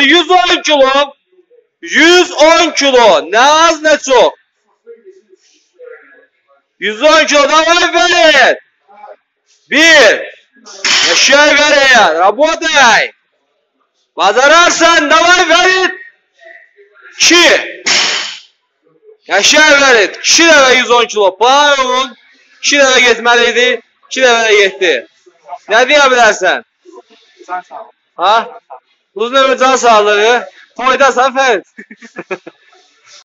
110 kilo. 110 kilo. Ne az ne çok. 110 kilo davay verin. Bir. Yaşar verin. Работай. Bacararsan davay verin. İki. Yaşar verin. İki dəfə 110 kilo. Payın. İki dəfə getməliydi. İki dəfə də getdi. Ne deyə bilərsən? Sen sağ ol. Ha? Uzun ömür can sağlığı. Toydasan Ferit.